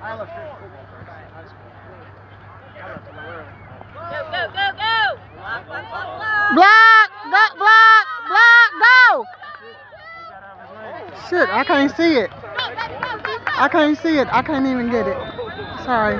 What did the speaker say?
I left football I left. Go, go, go, go! Block, block, block, block! Go, block, block, go. Shit, I can't see it. I can't see it. I can't even get it. Sorry.